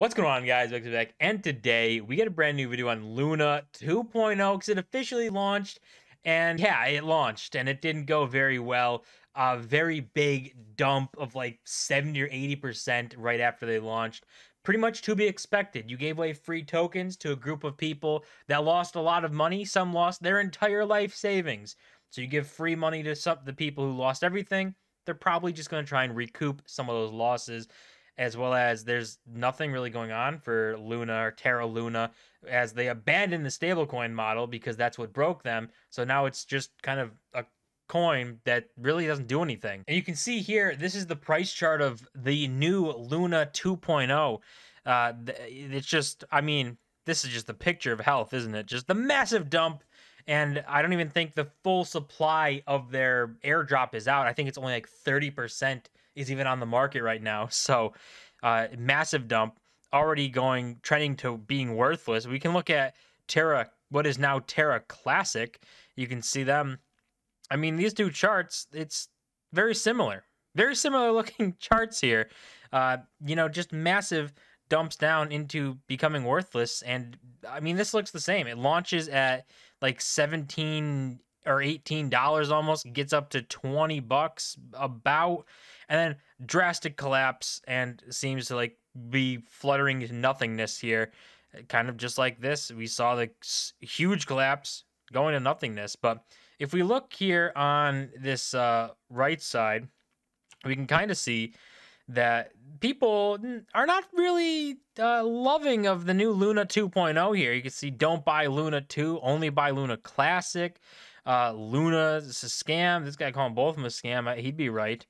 What's going on, guys? Back to back, and today we get a brand new video on Luna 2.0 because it officially launched, and yeah, it launched, and it didn't go very well. A very big dump of like 70 or 80 percent right after they launched. Pretty much to be expected. You gave away free tokens to a group of people that lost a lot of money. Some lost their entire life savings. So you give free money to some the people who lost everything. They're probably just going to try and recoup some of those losses as well as there's nothing really going on for Luna or Terra Luna as they abandoned the stablecoin model because that's what broke them. So now it's just kind of a coin that really doesn't do anything. And you can see here, this is the price chart of the new Luna 2.0. Uh, it's just, I mean, this is just a picture of health, isn't it? Just the massive dump. And I don't even think the full supply of their airdrop is out. I think it's only like 30% is even on the market right now. So, uh, massive dump, already going trending to being worthless. We can look at Terra, what is now Terra Classic. You can see them. I mean, these two charts, it's very similar, very similar looking charts here. Uh, you know, just massive dumps down into becoming worthless. And I mean, this looks the same. It launches at like 17 or $18 almost, gets up to 20 bucks about and then drastic collapse and seems to like be fluttering to nothingness here kind of just like this we saw the huge collapse going to nothingness but if we look here on this uh, right side we can kind of see that people are not really uh, loving of the new Luna 2.0 here. You can see don't buy Luna 2, only buy Luna Classic. Uh, Luna is a scam. This guy calling both of them a scam. He'd be right.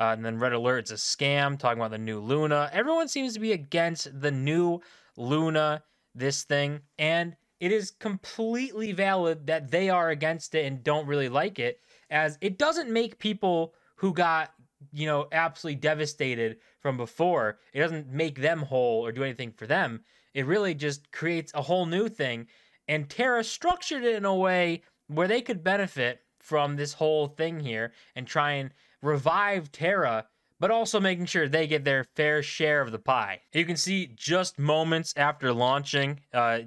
Uh, and then Red Alert, it's a scam, talking about the new Luna. Everyone seems to be against the new Luna, this thing. And it is completely valid that they are against it and don't really like it, as it doesn't make people who got, you know, absolutely devastated from before, it doesn't make them whole or do anything for them. It really just creates a whole new thing. And Terra structured it in a way where they could benefit from this whole thing here and try and revive Terra, but also making sure they get their fair share of the pie. You can see just moments after launching, uh,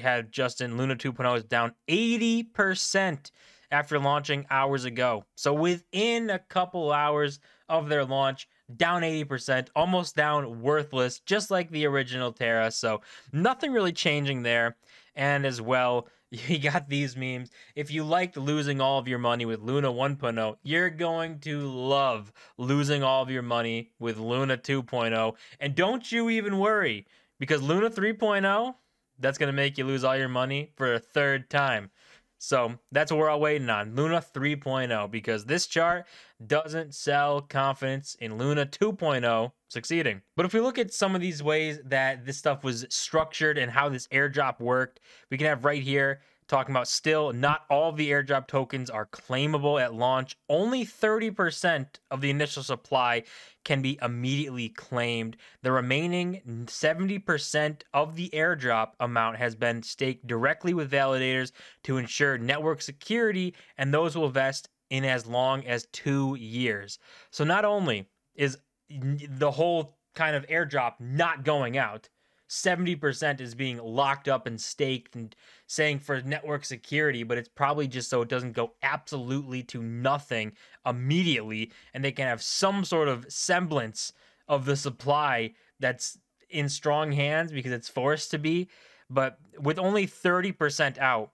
had Justin Luna 2.0 is down 80% after launching hours ago. So within a couple hours of their launch, down 80%, almost down worthless, just like the original Terra. So nothing really changing there. And as well, you got these memes. If you liked losing all of your money with Luna 1.0, you're going to love losing all of your money with Luna 2.0. And don't you even worry, because Luna 3.0, that's going to make you lose all your money for a third time. So that's what we're all waiting on Luna 3.0 because this chart doesn't sell confidence in Luna 2.0 succeeding. But if we look at some of these ways that this stuff was structured and how this airdrop worked, we can have right here talking about still not all the airdrop tokens are claimable at launch. Only 30% of the initial supply can be immediately claimed. The remaining 70% of the airdrop amount has been staked directly with validators to ensure network security, and those will vest in as long as two years. So not only is the whole kind of airdrop not going out, 70% is being locked up and staked and saying for network security, but it's probably just so it doesn't go absolutely to nothing immediately and they can have some sort of semblance of the supply that's in strong hands because it's forced to be. But with only 30% out,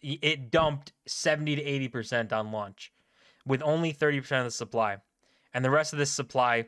it dumped 70 to 80% on launch with only 30% of the supply. And the rest of this supply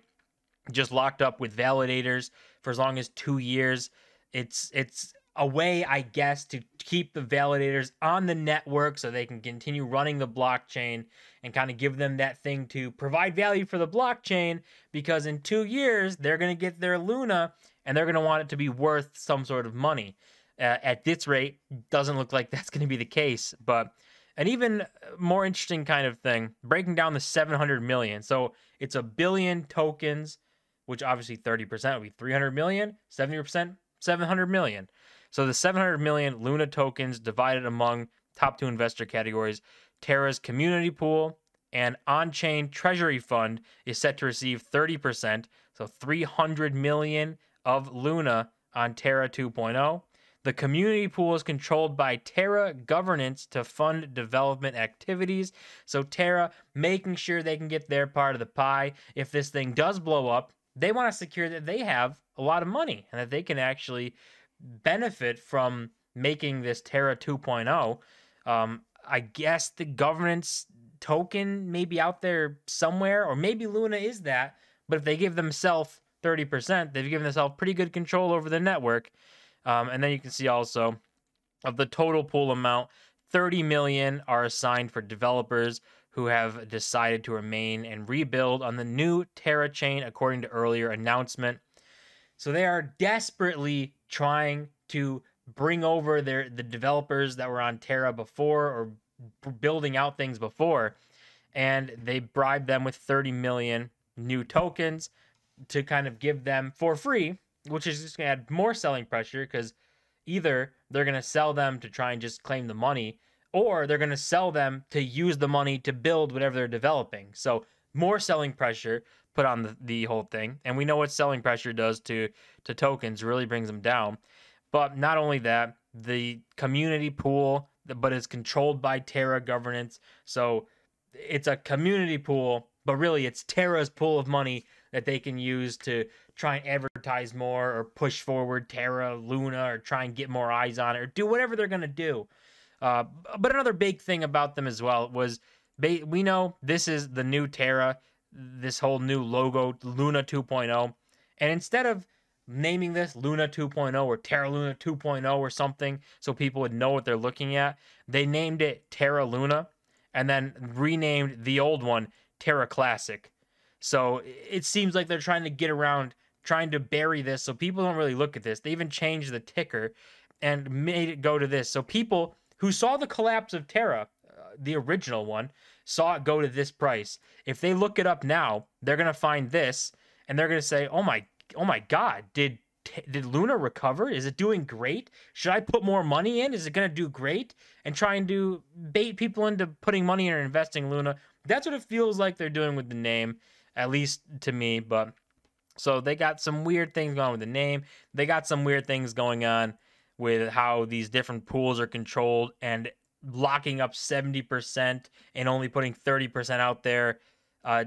just locked up with validators for as long as two years. It's it's a way, I guess, to keep the validators on the network so they can continue running the blockchain and kind of give them that thing to provide value for the blockchain because in two years they're going to get their Luna and they're going to want it to be worth some sort of money. Uh, at this rate, doesn't look like that's going to be the case, but an even more interesting kind of thing breaking down the 700 million. So it's a billion tokens which obviously 30% would be 300 million, 70%, 700 million. So the 700 million Luna tokens divided among top two investor categories, Terra's community pool and on-chain treasury fund is set to receive 30%, so 300 million of Luna on Terra 2.0. The community pool is controlled by Terra governance to fund development activities. So, Terra making sure they can get their part of the pie. If this thing does blow up, they want to secure that they have a lot of money and that they can actually benefit from making this Terra 2.0. Um, I guess the governance token may be out there somewhere, or maybe Luna is that. But if they give themselves 30%, they've given themselves pretty good control over the network. Um, and then you can see also of the total pool amount, 30 million are assigned for developers who have decided to remain and rebuild on the new Terra chain, according to earlier announcement. So they are desperately trying to bring over their the developers that were on Terra before or building out things before, and they bribed them with 30 million new tokens to kind of give them for free, which is just gonna add more selling pressure because either they're gonna sell them to try and just claim the money, or they're gonna sell them to use the money to build whatever they're developing. So more selling pressure put on the, the whole thing. And we know what selling pressure does to to tokens, really brings them down. But not only that, the community pool, but it's controlled by Terra governance. So it's a community pool, but really it's Terra's pool of money that they can use to try and advertise more or push forward Terra, Luna, or try and get more eyes on it or do whatever they're going to do. Uh, but another big thing about them as well was we know this is the new Terra, this whole new logo, Luna 2.0. And instead of naming this Luna 2.0 or Terra Luna 2.0 or something so people would know what they're looking at. They named it Terra Luna and then renamed the old one Terra Classic. So it seems like they're trying to get around trying to bury this so people don't really look at this. They even changed the ticker and made it go to this. So people who saw the collapse of Terra, uh, the original one, saw it go to this price. If they look it up now, they're going to find this and they're going to say, "Oh my oh my god, did did Luna recover? Is it doing great? Should I put more money in? Is it going to do great? And try and do bait people into putting money in or investing Luna. That's what it feels like they're doing with the name, at least to me. But so they got some weird things going with the name. They got some weird things going on with how these different pools are controlled and locking up 70% and only putting 30% out there uh,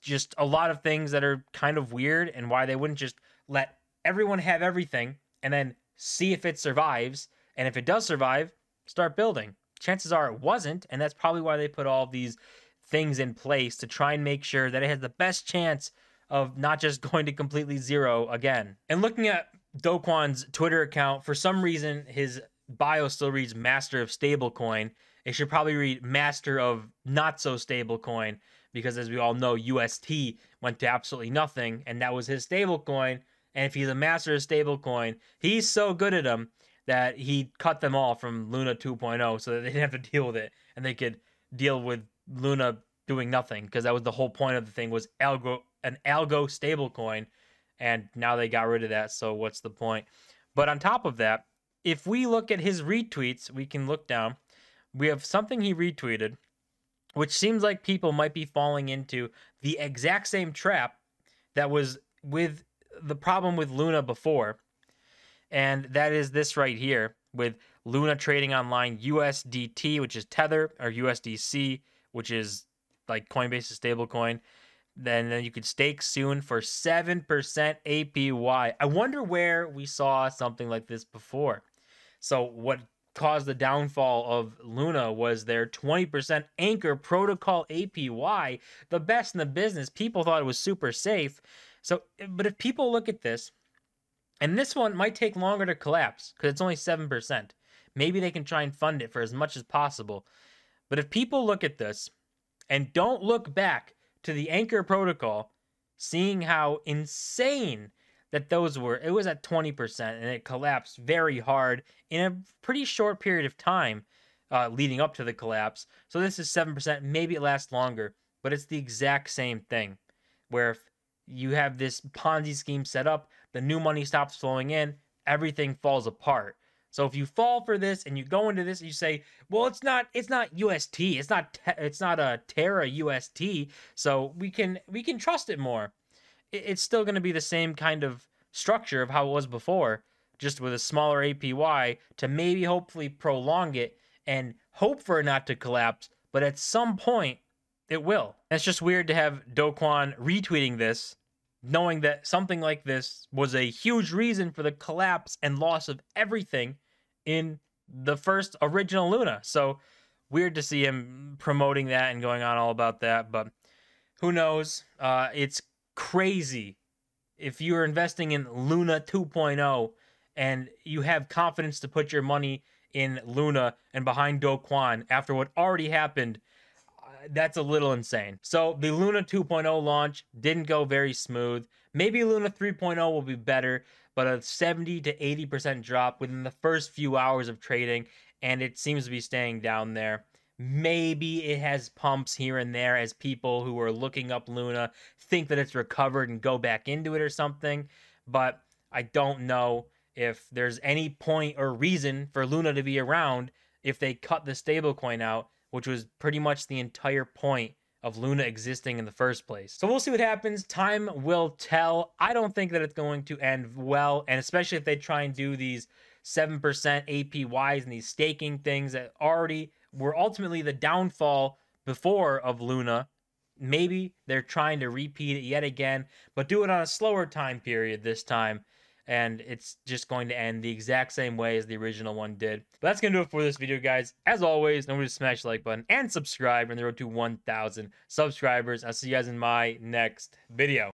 just a lot of things that are kind of weird and why they wouldn't just let everyone have everything and then see if it survives. And if it does survive, start building. Chances are it wasn't. And that's probably why they put all these things in place to try and make sure that it has the best chance of not just going to completely zero again. And looking at Do Kwon's Twitter account, for some reason, his bio still reads Master of Stablecoin. It should probably read Master of Not So Stablecoin because as we all know, UST went to absolutely nothing, and that was his stablecoin. And if he's a master of stablecoin, he's so good at them that he cut them all from Luna 2.0 so that they didn't have to deal with it and they could deal with Luna doing nothing because that was the whole point of the thing was algo an algo stable coin and now they got rid of that so what's the point but on top of that if we look at his retweets we can look down we have something he retweeted which seems like people might be falling into the exact same trap that was with the problem with Luna before. And that is this right here with Luna trading online USDT, which is Tether, or USDC, which is like Coinbase's stablecoin. Then, then you could stake soon for 7% APY. I wonder where we saw something like this before. So, what caused the downfall of Luna was their 20% Anchor Protocol APY, the best in the business. People thought it was super safe. So, but if people look at this, and this one might take longer to collapse because it's only 7%. Maybe they can try and fund it for as much as possible. But if people look at this and don't look back to the Anchor Protocol, seeing how insane that those were. It was at 20% and it collapsed very hard in a pretty short period of time uh, leading up to the collapse. So this is 7% maybe it lasts longer but it's the exact same thing where if you have this ponzi scheme set up the new money stops flowing in everything falls apart so if you fall for this and you go into this and you say, "Well, it's not it's not UST. It's not it's not a Terra UST, so we can we can trust it more." it's still going to be the same kind of structure of how it was before, just with a smaller APY to maybe hopefully prolong it and hope for it not to collapse. But at some point, it will. It's just weird to have Do Kwon retweeting this, knowing that something like this was a huge reason for the collapse and loss of everything in the first original Luna. So weird to see him promoting that and going on all about that. But who knows? Uh, it's crazy if you're investing in Luna 2.0 and you have confidence to put your money in Luna and behind Do Kwon after what already happened, uh, that's a little insane. So the Luna 2.0 launch didn't go very smooth. Maybe Luna 3.0 will be better, but a 70 to 80% drop within the first few hours of trading, and it seems to be staying down there. Maybe it has pumps here and there as people who are looking up Luna think that it's recovered and go back into it or something. But I don't know if there's any point or reason for Luna to be around if they cut the stablecoin out, which was pretty much the entire point of Luna existing in the first place. So we'll see what happens. Time will tell. I don't think that it's going to end well, and especially if they try and do these 7% APYs and these staking things that already were ultimately the downfall before of Luna. Maybe they're trying to repeat it yet again, but do it on a slower time period this time. And it's just going to end the exact same way as the original one did. But that's going to do it for this video, guys. As always, don't forget to smash the like button and subscribe on the road to 1,000 subscribers. I'll see you guys in my next video.